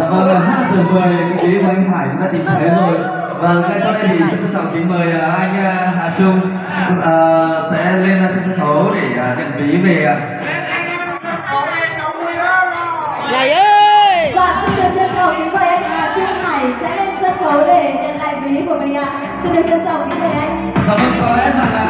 Dạ vâng, là rất là tuyệt vời cái ý của anh Hải cũng đã tìm thấy rồi. Vâng, ngay sau đây thì xin trân trọng kính mời à, anh à, Hà Trung uh, sẽ lên trên sân khấu để uh, nhận ví về ạ. Này ơi! Dạ, xin được trân trọng kính mời anh Hà Trung Hải sẽ lên sân khấu để nhận lại ví của mình ạ. Xin được trân trọng kính mời anh. Dạ vâng, có lẽ rằng là